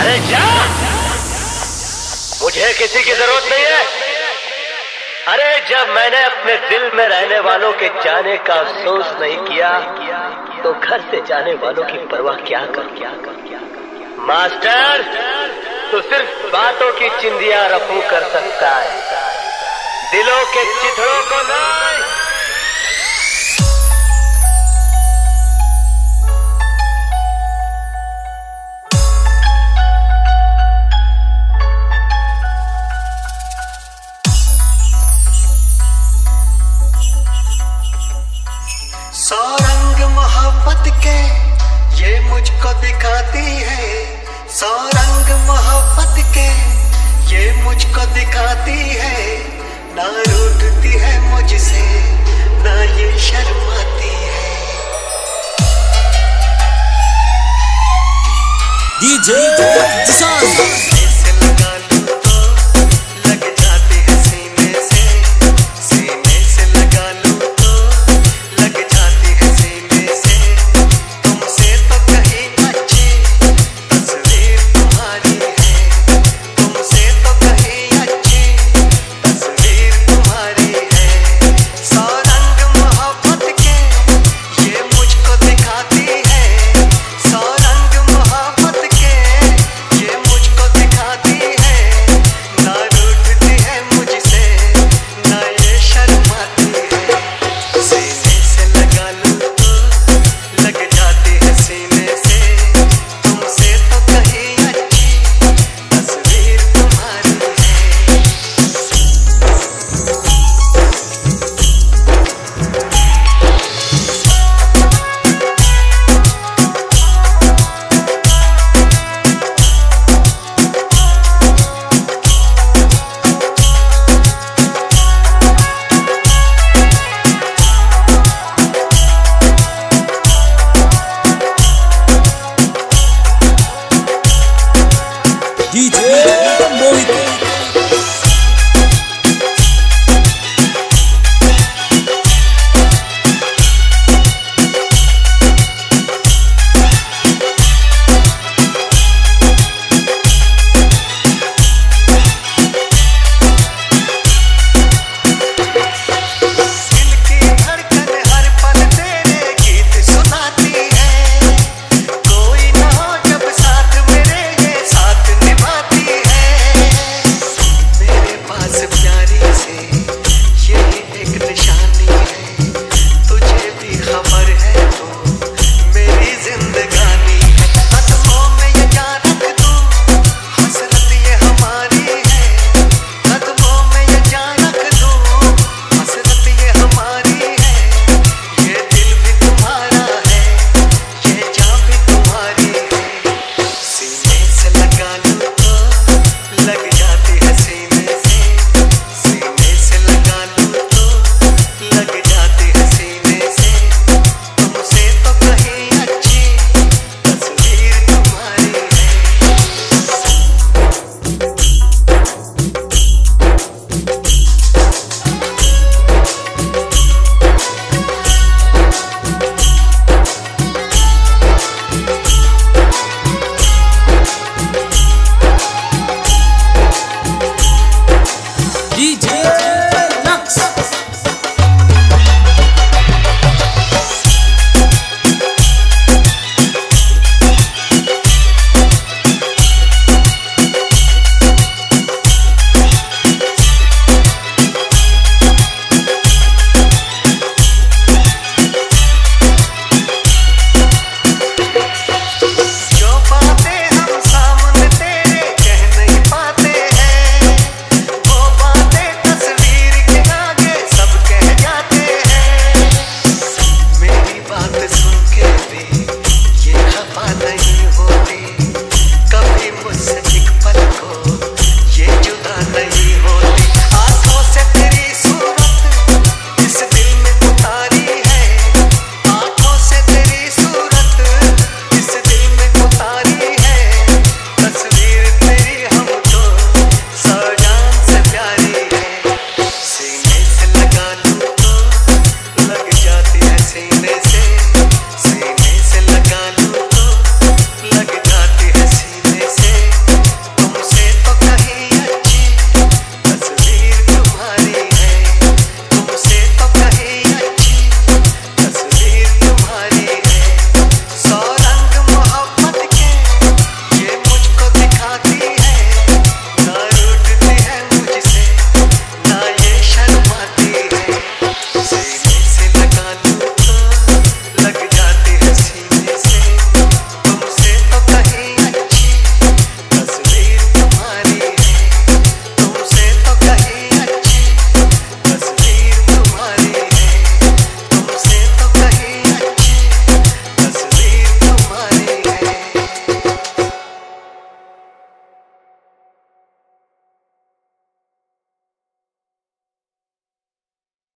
अरे जा। मुझे किसी की ज़रूरत नहीं है। अरे जब मैंने अपने दिल में रहने वालों के जाने का अफसोस नहीं किया तो घर से जाने वालों की परवाह क्या कर? क्या कर क्या कर मास्टर तो सिर्फ़ बातों की चिंदिया रफू कर सकता है। दिलों के चिथड़ों को सौ रंग मोहब्बत के, ये मुझको दिखाती है। ना रूठती है मुझसे, ना ये शर्माती है। Jisan